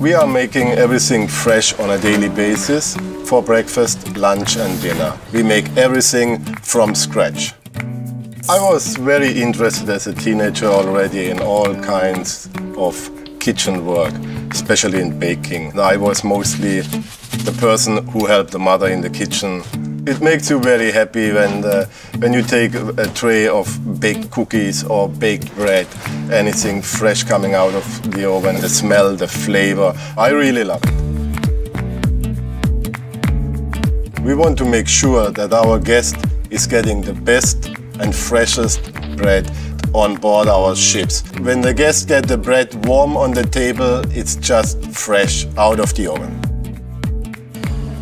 We are making everything fresh on a daily basis for breakfast, lunch and dinner. We make everything from scratch. I was very interested as a teenager already in all kinds of kitchen work, especially in baking. I was mostly the person who helped the mother in the kitchen. It makes you very happy when, the, when you take a tray of baked cookies or baked bread, anything fresh coming out of the oven, the smell, the flavor. I really love it. We want to make sure that our guest is getting the best and freshest bread on board our ships. When the guests get the bread warm on the table, it's just fresh out of the oven.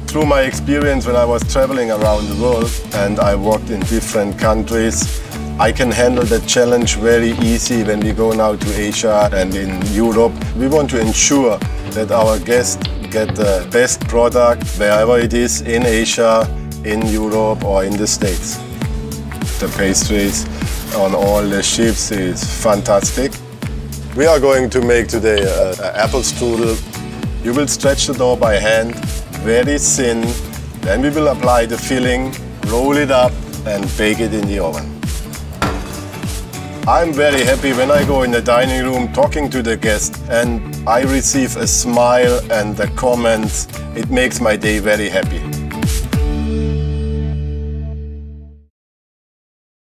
Through my experience when I was traveling around the world and I worked in different countries, I can handle the challenge very easy when we go now to Asia and in Europe. We want to ensure that our guests get the best product wherever it is in Asia, in Europe or in the States. The pastries on all the ships is fantastic. We are going to make today an apple strudel. You will stretch the dough by hand very thin. Then we will apply the filling, roll it up and bake it in the oven. I'm very happy when I go in the dining room talking to the guest and I receive a smile and a comment. It makes my day very happy.